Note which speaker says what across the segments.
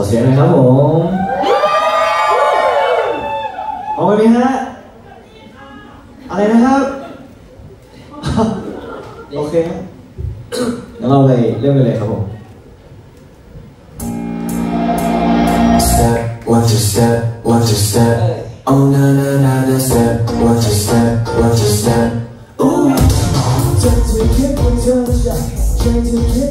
Speaker 1: ผมพร้อมไหมฮะ อะไรนะครับ โอเคครับงั้นเราไปเริ่มกันเลยครับผม
Speaker 2: Step, watch your step, watch your step. Oh na na na na step, watch your step, watch your step. Ooh.
Speaker 1: Try to keep my touch, try to keep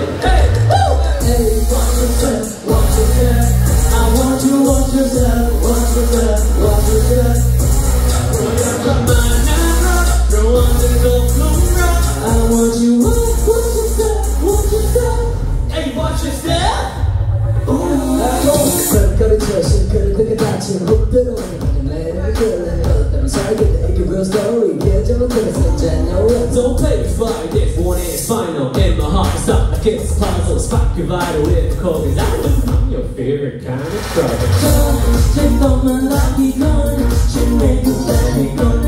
Speaker 3: Hey, hey, woo
Speaker 4: Hey, watch yourself, watch yourself. I want you, watch yourself, watch yourself
Speaker 3: Hey, watch
Speaker 4: yourself,
Speaker 3: Don't play with fire, this one is final In my heart, stop against Puzzle, spark your vital with cause I am your favorite kind of trouble?
Speaker 4: Shit
Speaker 1: on my lucky gun Shit make a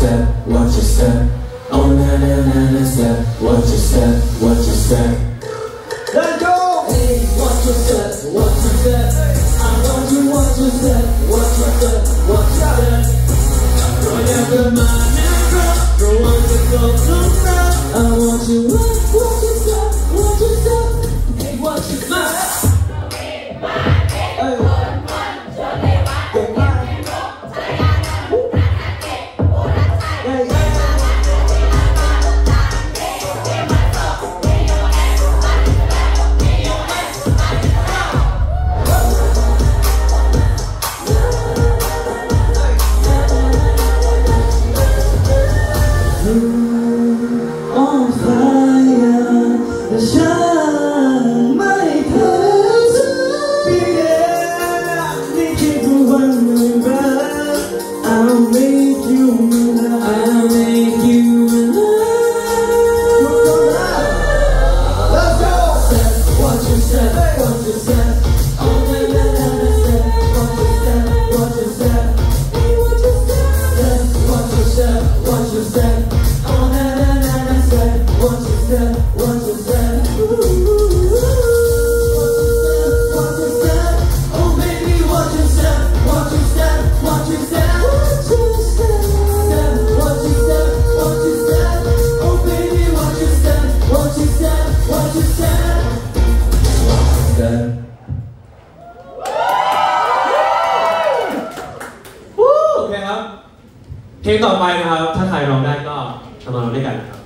Speaker 2: step, watch your step. Oh na na na na step, watch your step, watch your step.
Speaker 1: Let's go!
Speaker 4: Hey, watch yourself, watch yourself. I want you, watch yourself, watch yourself, watch yourself.
Speaker 3: Whatever my number No one to go come round
Speaker 4: I want you,
Speaker 1: make you love
Speaker 3: เพลงต่อไปนะครับ ถ้าใครร้องได้ก็ทำมาร้องด้วยกันนะครับ